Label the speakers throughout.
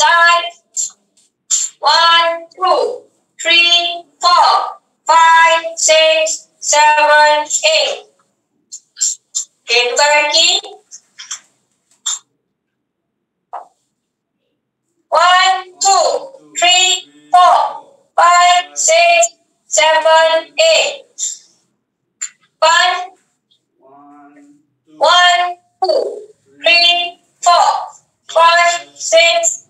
Speaker 1: side. One, two, three, four, five, six, seven, eight. Get back in. One, two, three, four, five, six, seven, eight. One, one, two, three, four, five, six,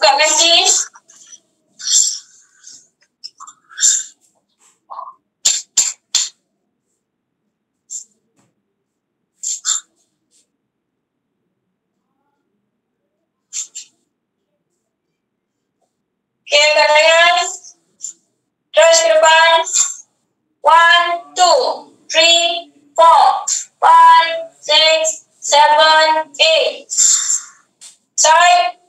Speaker 1: Communities. Kindergarten, trust group one, two, three, four, five, six, seven, eight. Side.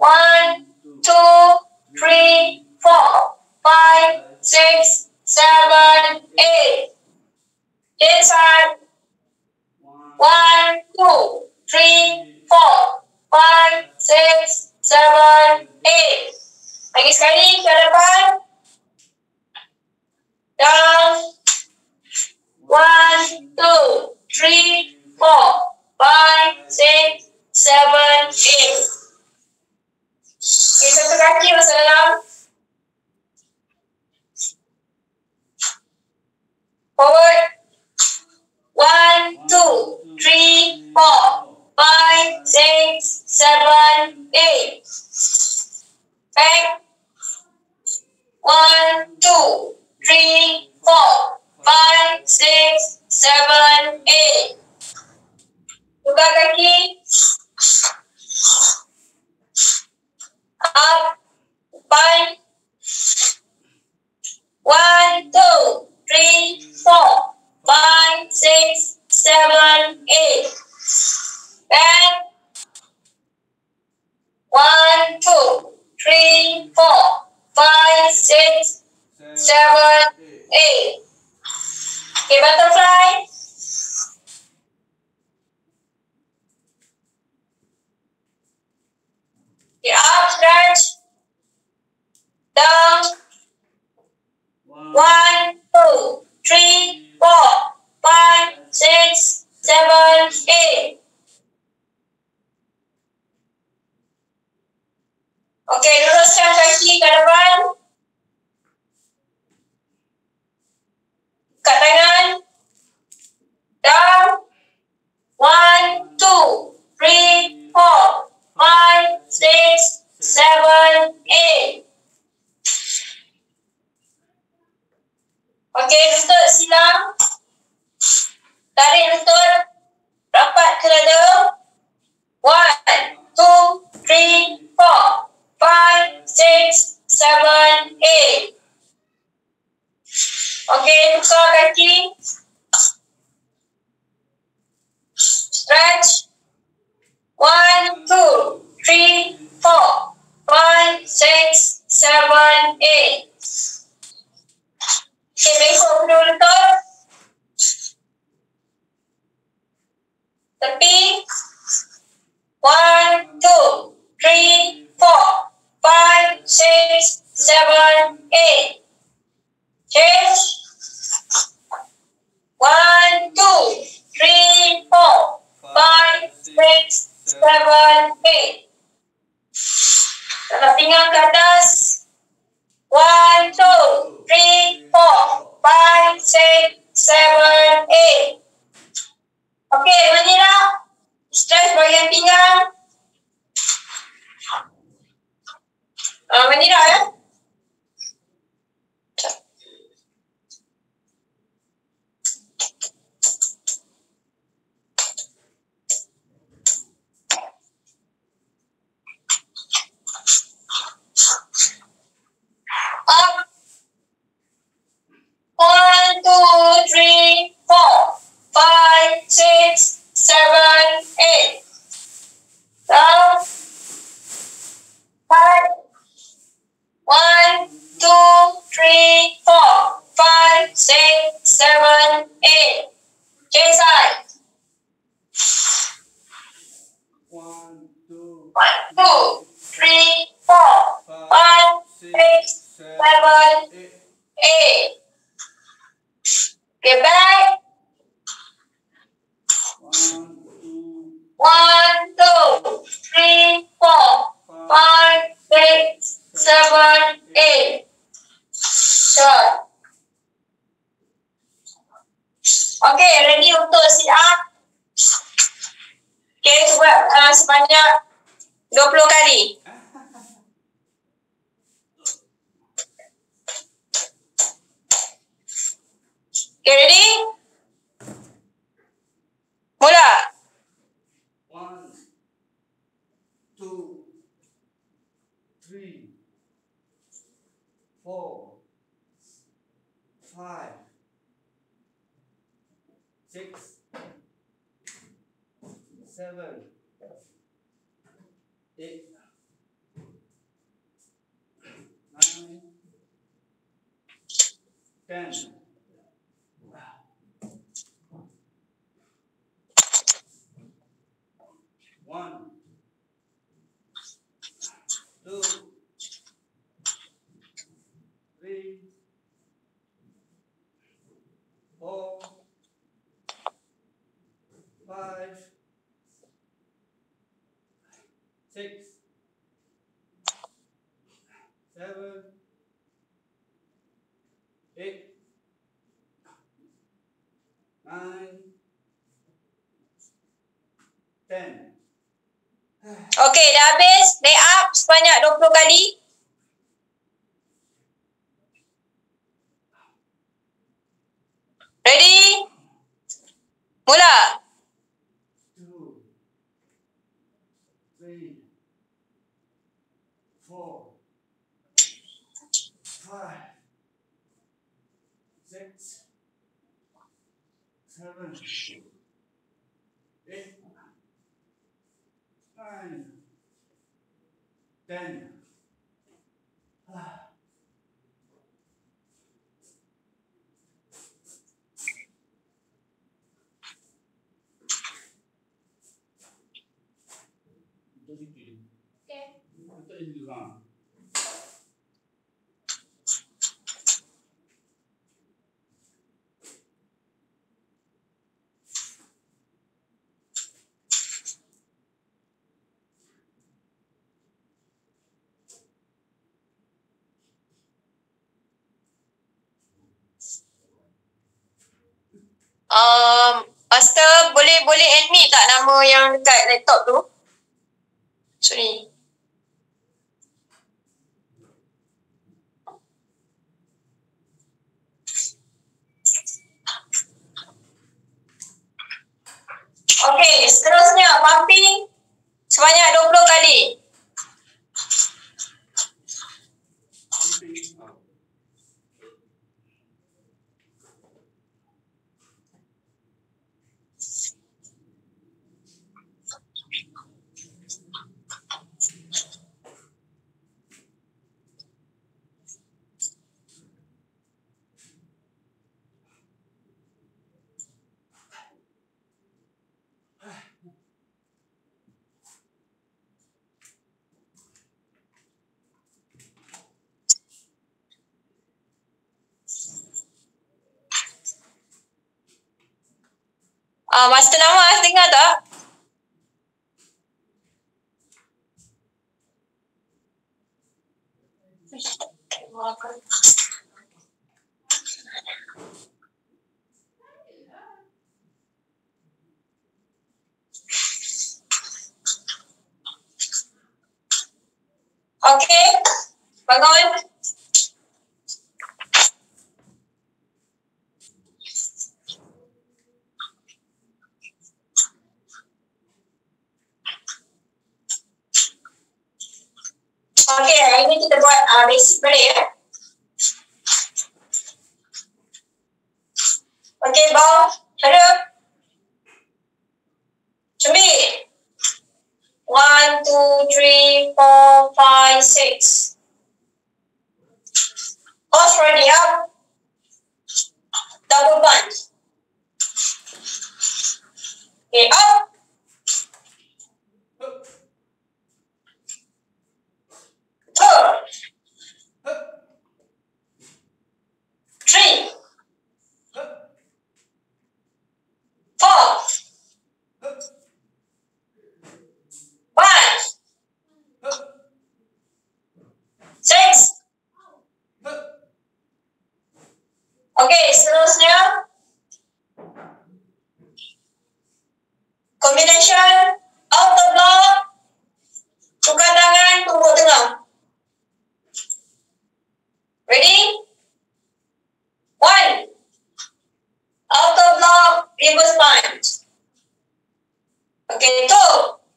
Speaker 1: One, two, three, four, five, six, seven, eight. Inside. One, two, three, four, five, six, seven, eight. Lagi sekali ke depan. Down. One, two, three, four, five, six, seven, eight. Masuk dalam. Forward. One, two, three, four, five, six, seven, eight. Back. One, two, three, four, five, six, seven, eight. Up. Five. One, two, three, four, five, six, seven, eight. Back. One, two, three, four, five, six, seven, eight. Okay, butterfly. Up, stretch. Down. One, two, three, four, five, six, seven, eight. Okey, luruskan kaki ke depan. Kat tangan. Down. One, two, three, four, five, six, seven, eight. Okey, lutut silang. Tarik lutut. Rapat ke dada. One, two, three, four, five, six, seven, eight. Okey, buka kaki. Stretch. One, two, three, four, five, six, seven, eight. Bengkok kedua lutut. Tepi. One, two, three, four, five, six, seven, eight. Okey, dah habis. Lay up sebanyak 20 kali. Ready? Mula.
Speaker 2: Five, six, seven, eight. 概
Speaker 1: 念。Master boleh boleh admit tak nama yang dekat laptop tu? Sorry. Okay, seterusnya pumping sebanyak 20 kali. Ah, uh, Master Nama, dengar tak?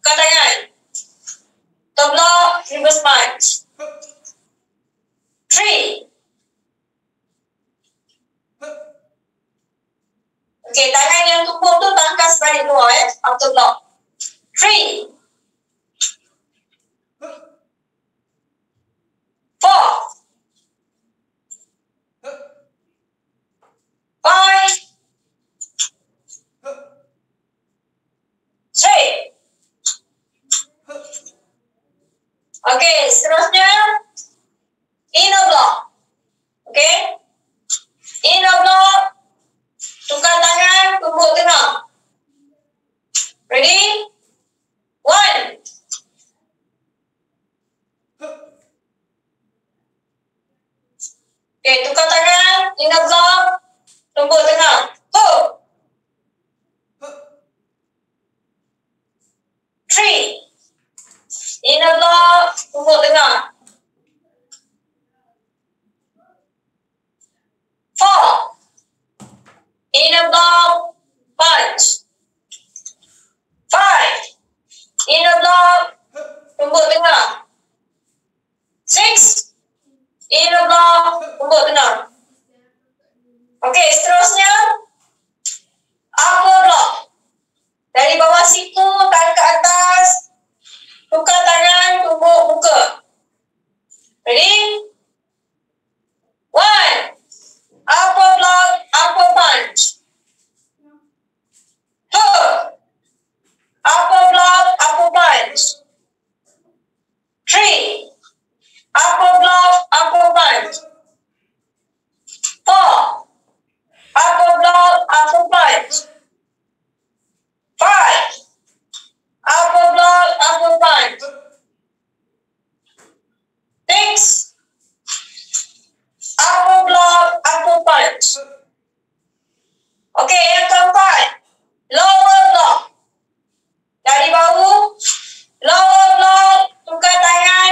Speaker 1: Kau tangan. Tolong, ribu punch. Three. Okay, tangan yang tumpuk tu tangkas balik dua eh. Auto block. Three. Four. Five. Six. Okay, seterusnya inner block. Okay. Inner block. Tukar tangan, tumbuk tengah. Ready? One. Okay, tukar tangan, inner block, tumbuk tengah. Two. Three. Block, tumbuk tengah. Four. Punch. Five. Inner block, tumbuk tengah. Six. Block, tumbuk tengah. Okey, seterusnya upper block. Dari bawah siku, tarik ke atas. Tukar tangan, tumbuk muka. Ready? One. Upper block, upper punch. Two. Upper block, upper punch. Three. Upper block, upper punch. Four. Upper block, upper punch. Five. Six. Upper block, upper punch. Okey, yang keempat. Lower block. Dari bahu. Lower block. Tukar tangan.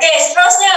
Speaker 1: Okay, seterusnya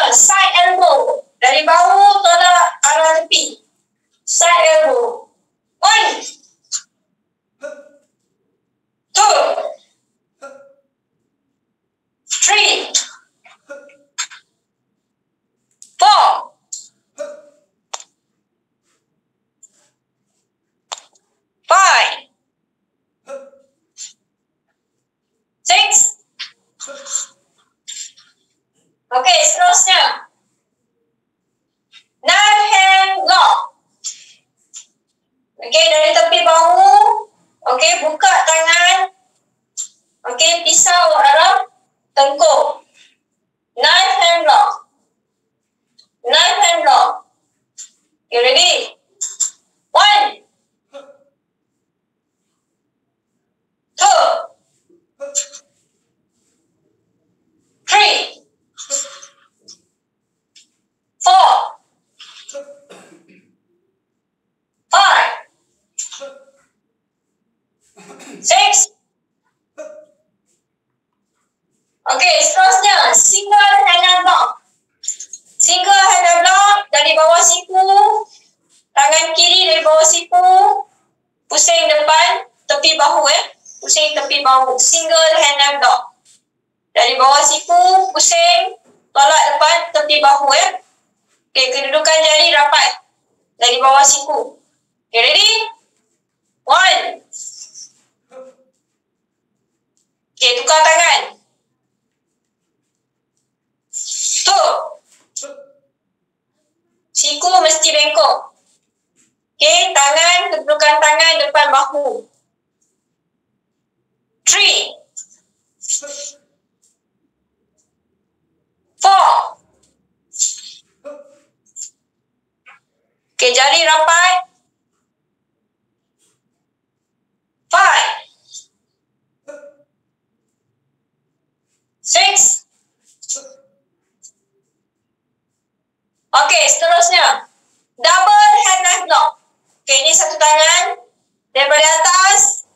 Speaker 1: Okay, seterusnya. Double hand knife block. Okay, ini satu tangan. Daripada atas,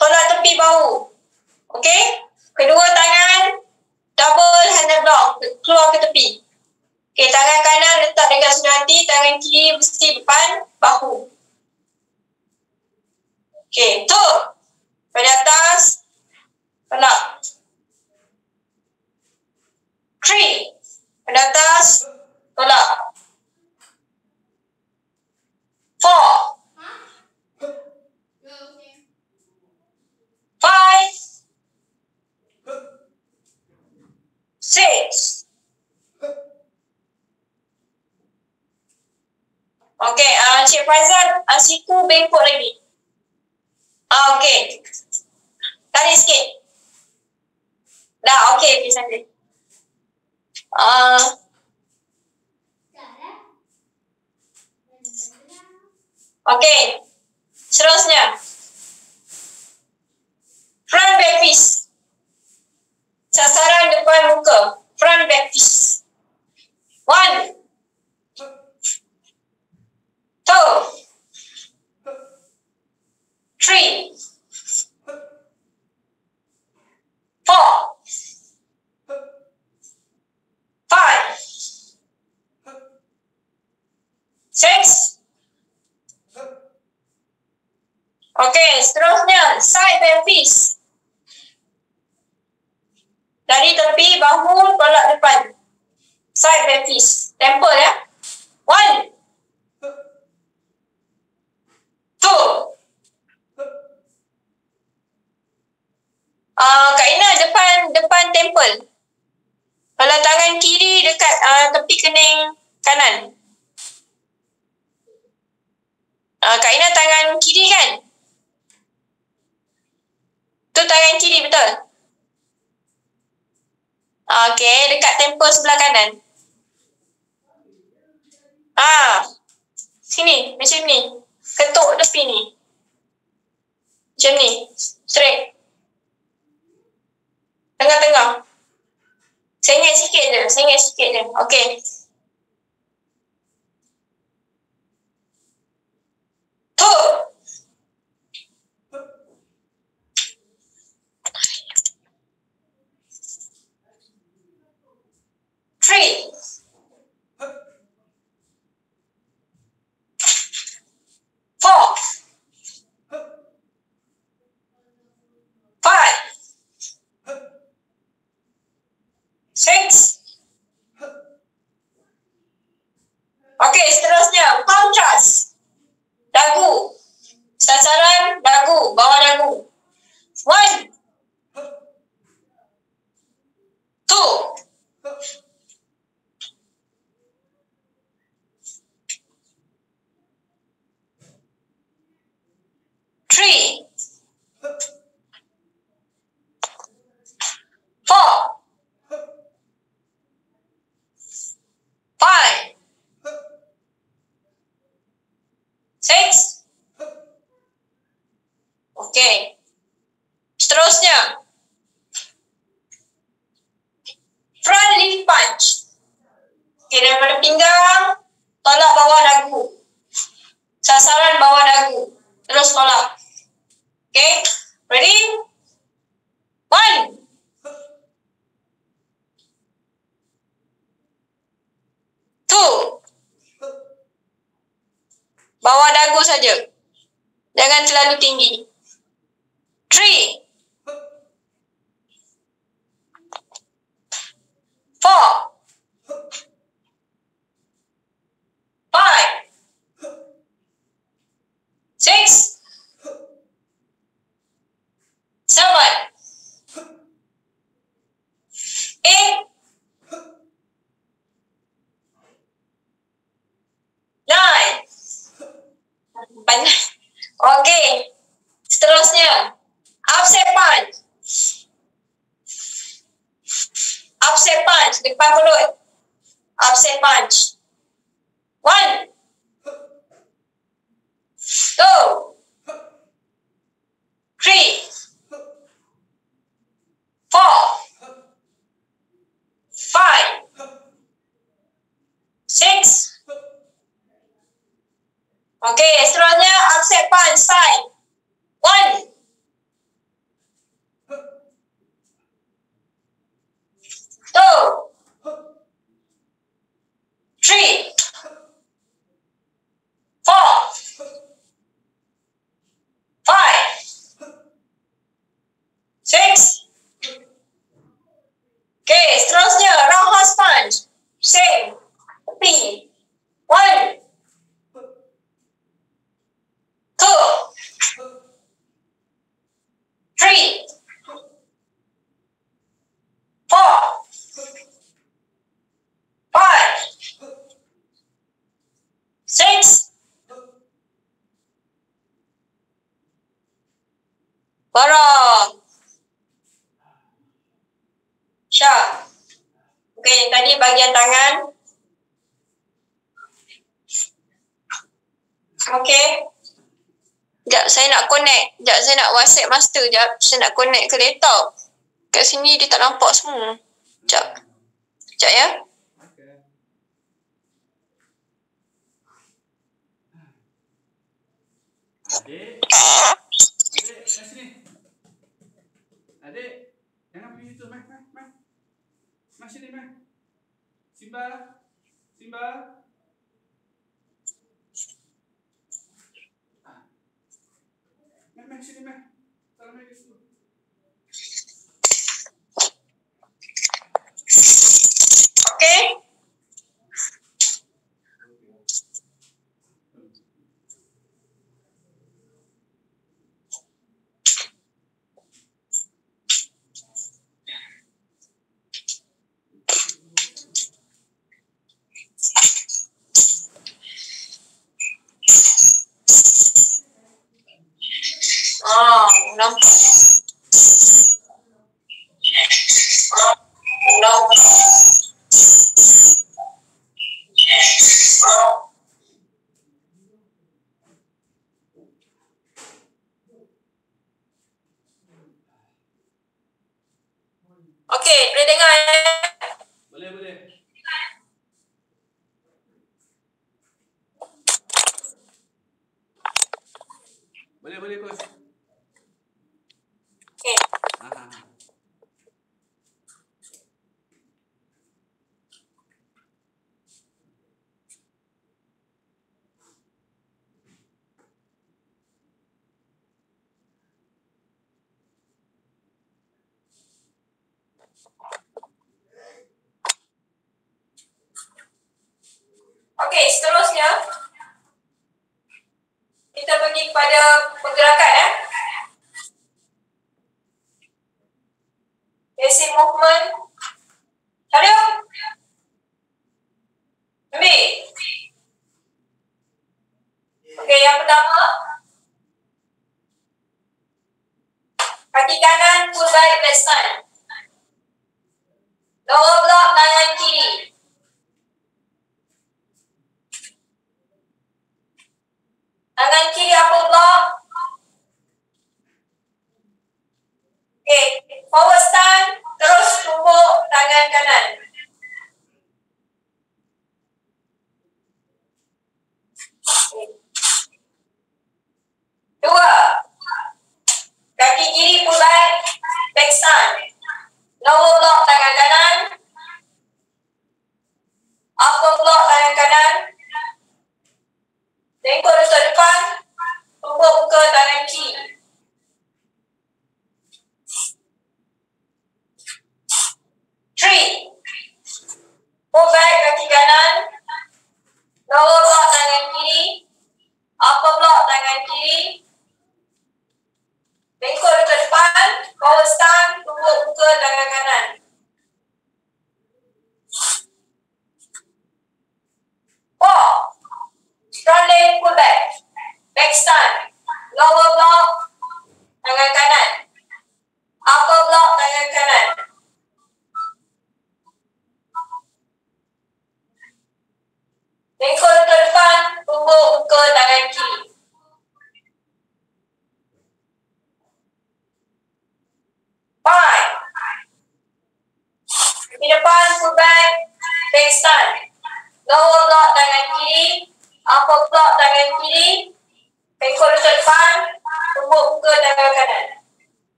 Speaker 1: tolak tepi bahu. Okay, kedua tangan, double hand knife block. Keluar ke tepi. Okay, tangan kanan letak dekat sebelah hati, tangan kiri mesti depan bahu. Okay, tu. Pada atas, tolak. Three. Pada atas, tolak. Four. Five. Six. Okay, uh, Cik Faizal, uh, siku bengkok lagi. Ah, okay. Tarik sikit. Dah, okay, okay, sampai. Uh, okay. Seterusnya. Front back fist. Sasaran depan muka. Front back fist. One. Two. Three. Four. Five. Six. Okay, seterusnya side fist. Dari tepi bahu tolak depan. Side back fist. Temple ya. One. Two. Uh, Kak Ina depan depan temple. Kalau tangan kiri dekat uh, tepi kening kanan. Uh, Kak Ina tangan kiri kan? Tu tangan kiri betul? Okay, dekat temple sebelah kanan. Ah, sini, macam ni. Ketuk tepi ni. Macam ni, straight. Tengah-tengah. Sengit sikit je, sengit sikit je. Okay. thinking bahagian tangan. Okey. Sekejap saya nak connect. Sekejap saya nak whatsapp master. Sekejap saya nak connect ke laptop. Kat sini dia tak nampak semua. Sekejap. Sekejap ya.
Speaker 2: Adik. Adik, kat sini. Adik, jangan pergi YouTube. Mas, mas. Mas sini, mas. Simba? Simba? Memek sini memek. Salam lagi semua.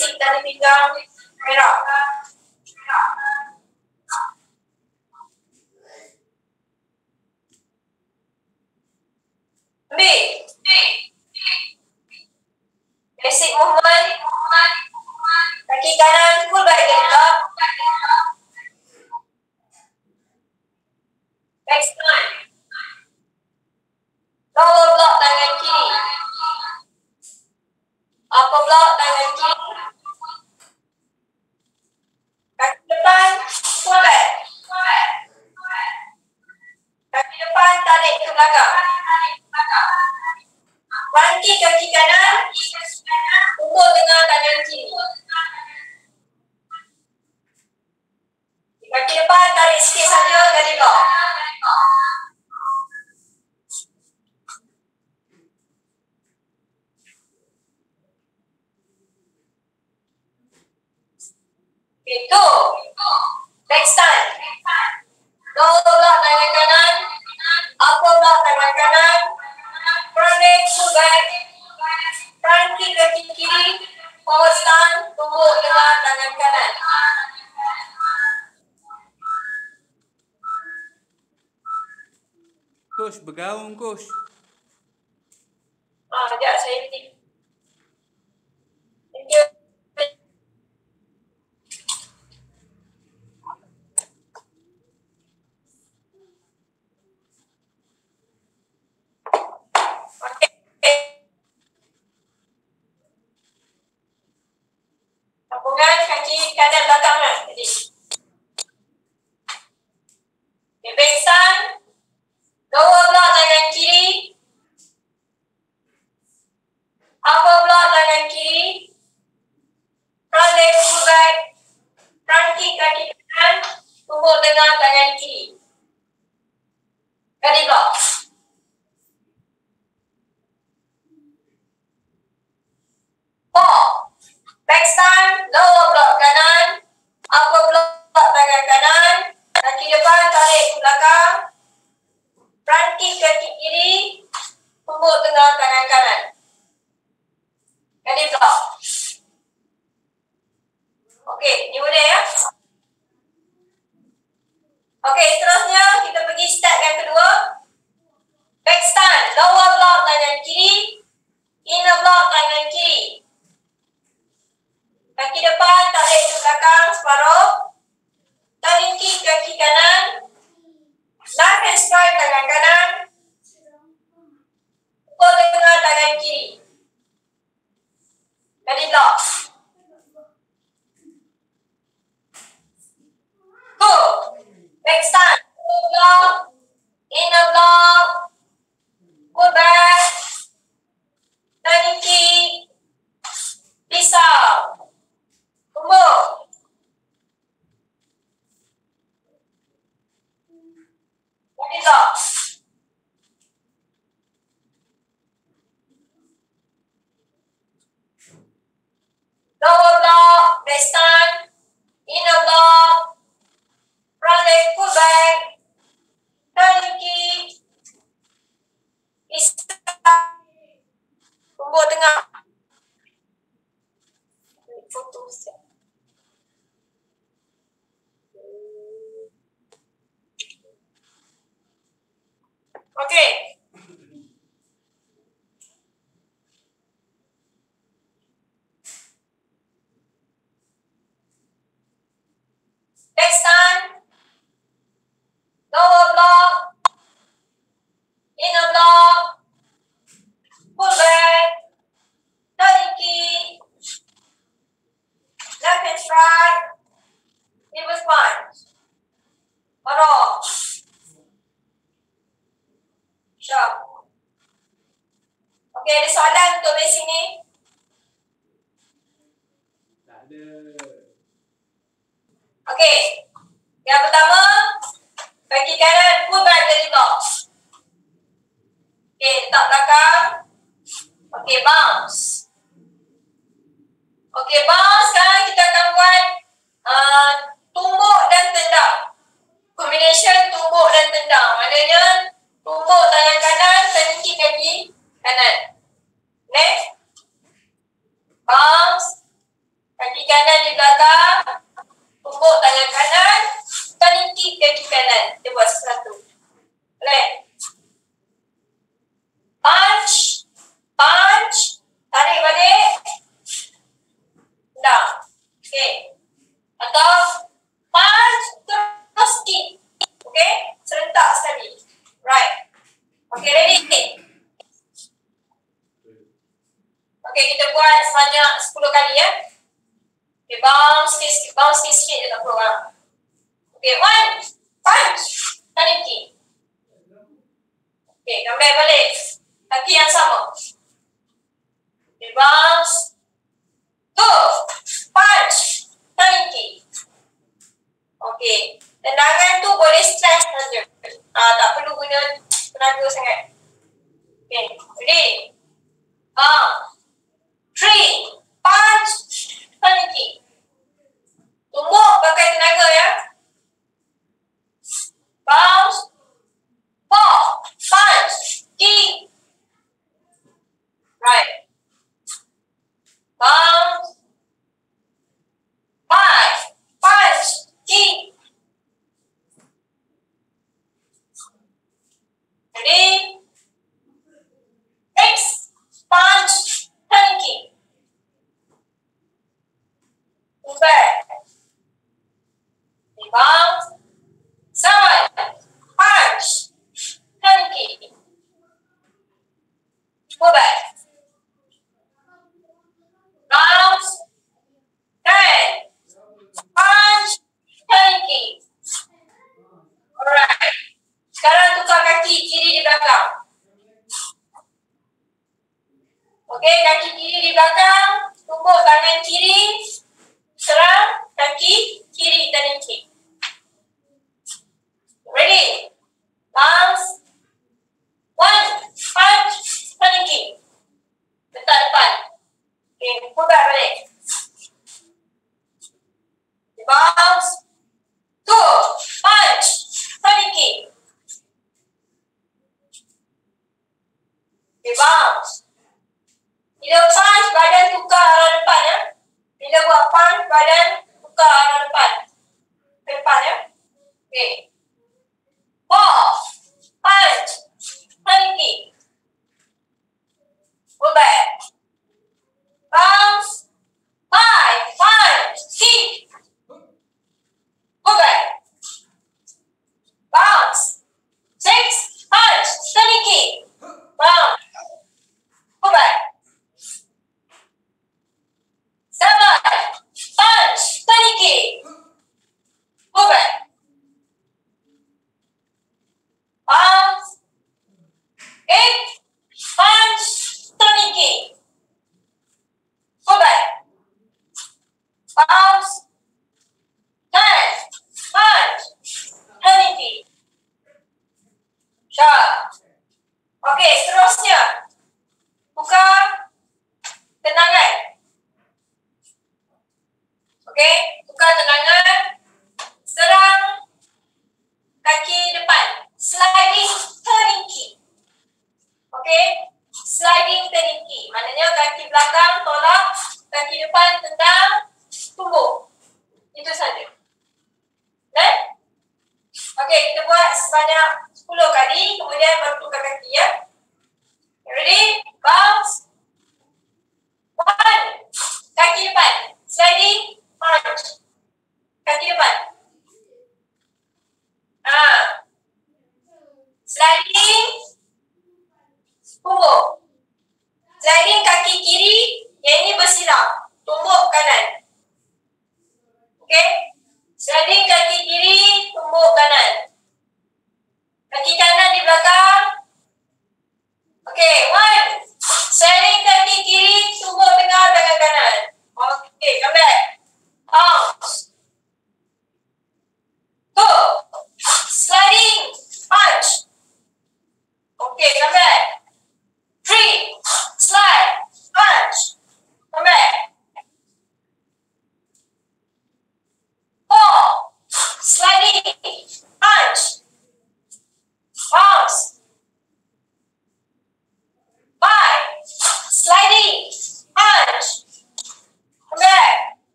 Speaker 1: Isip na rin ikaw, pero Okey, ada soalan untuk di sini?
Speaker 2: Tak ada.
Speaker 1: Okey. Yang pertama, bagi kanan pun berada di box. Okey, letak belakang. Okey, bounce. Okey, bounce. Sekarang kita akan buat uh, tumbuk dan tendang. Combination tumbuk dan tendang. Maknanya, tumbuk tangan kanan, tendang kaki kanan. Next. Palms. Kaki kanan di belakang. tumbuk tangan kanan. Kaki kaki kanan. Dia buat satu. Next. Punch. Punch. Tarik balik. Down. Okay. Atau punch terus kick. Okay. Serentak sekali. Right. Okay, ready? Okay, kita buat sebanyak 10 kali ya. Okay, bounce sikit, bounce sikit sikit je tak perlu lah. Okay, one, punch, tarik kick. Okay, gambar balik. Kaki yang sama. Okay, bounce. Two, punch, tarik kick. Okay, tendangan tu boleh stress saja. Ah, tak perlu guna tenaga sangat. Okay, ready? Ah, three, punch, kick. Tumbuk pakai tenaga ya. Bounce. Four. Punch. Kick. Right. Bounce. Five. Punch. Kick. Ready? Move back. Bounce. Seven. Punch. Turn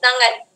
Speaker 1: tangkas dan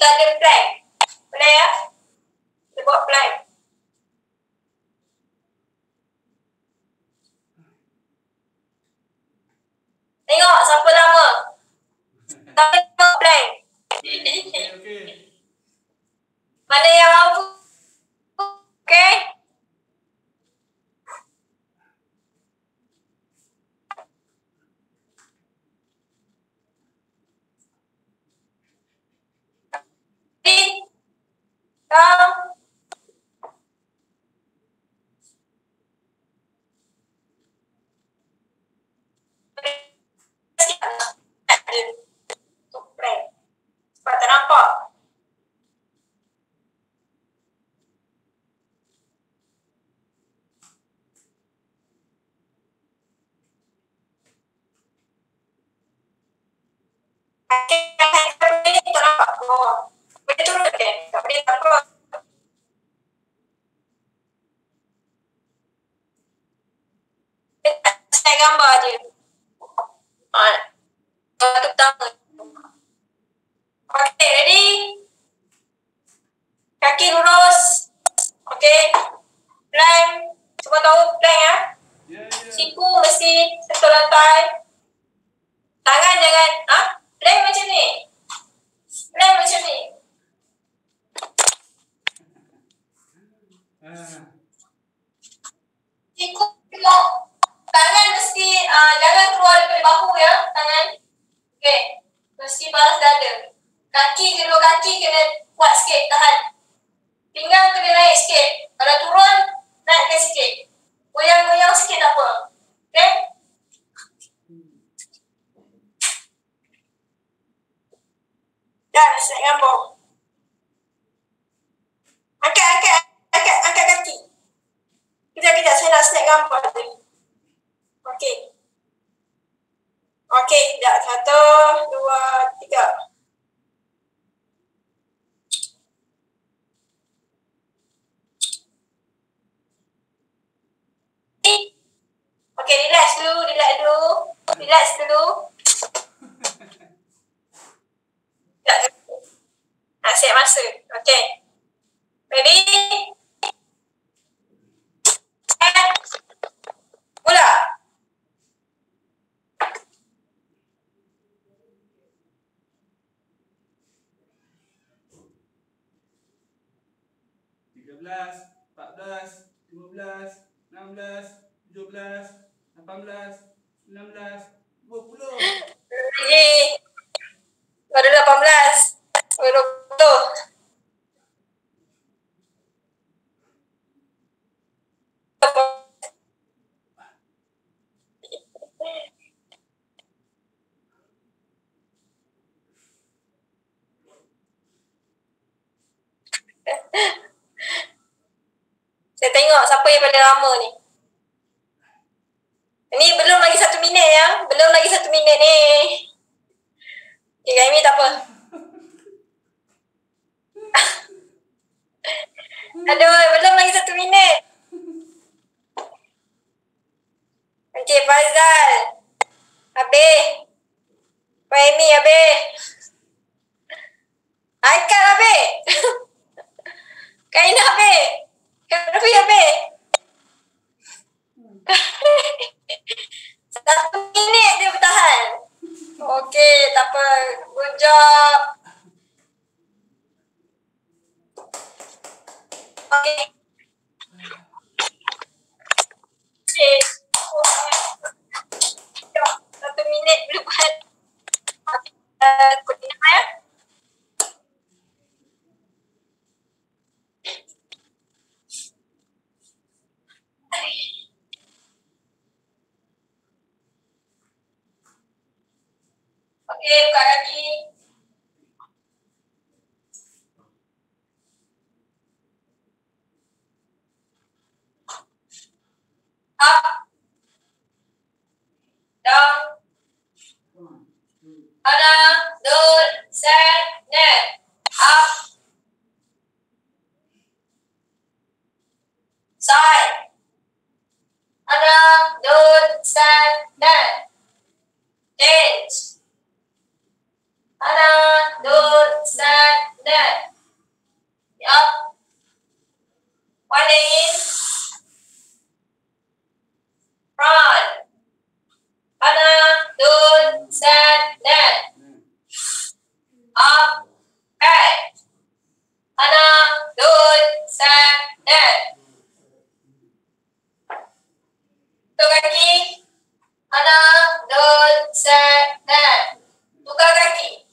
Speaker 1: the different. Player? tengok siapa yang paling lama ni. Ni belum lagi satu minit ya. Belum lagi satu minit ni. Okay, Amy tak apa. Aduh, belum lagi satu minit. Okay, Fazal. Habis. Pak Amy, habis. Aikal, habis. Kainah, habis. Kenapa ya, Be? Satu minit dia bertahan. Okey, tak apa. Good job. Okey. Okay. Satu minit belum hal. Uh, Kau ya? behave correctly. Up, down, Adam, Dun, Set, Net, up, side, Adam, Dun, Set, Net, change. Ana, dul, sad, dad. Yup. Ya. One is. Ana, dul, sad, dad. Up, back. Ana, dul, sad, dad. Untuk kaki. Ana, dul, sad, dad. Tukar kaki.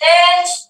Speaker 1: Then